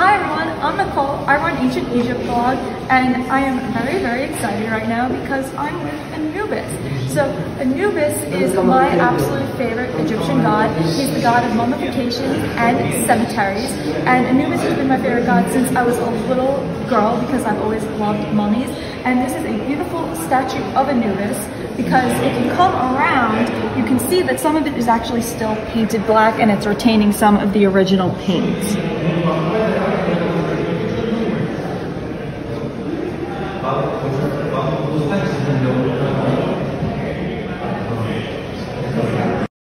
Hi everyone, I'm Nicole. I run Ancient Egypt blog and I am very, very excited right now because I'm with Anubis. So Anubis is my absolute favorite Egyptian god. He's the god of mummification and cemeteries. And Anubis has been my favorite god since I was a little girl because I've always loved mummies. And this is a beautiful statue of Anubis because if you come around, you can see that some of it is actually still painted black and it's retaining some of the original paint.